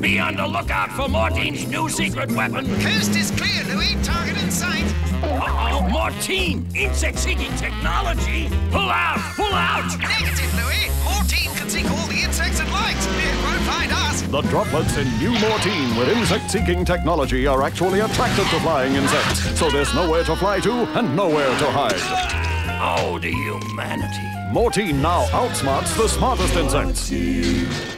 Be on the lookout for Mortein's new secret weapon. Coast is clear, Louie. Target in sight. Uh-oh, Mortein! Insect-seeking technology! Pull out! Pull out! Negative, Louie. Mortein can seek all the insects it likes. It won't find us. The droplets in New Mortein with insect-seeking technology are actually attracted to flying insects, so there's nowhere to fly to and nowhere to hide. Oh, the humanity. Mortein now outsmarts the smartest insects.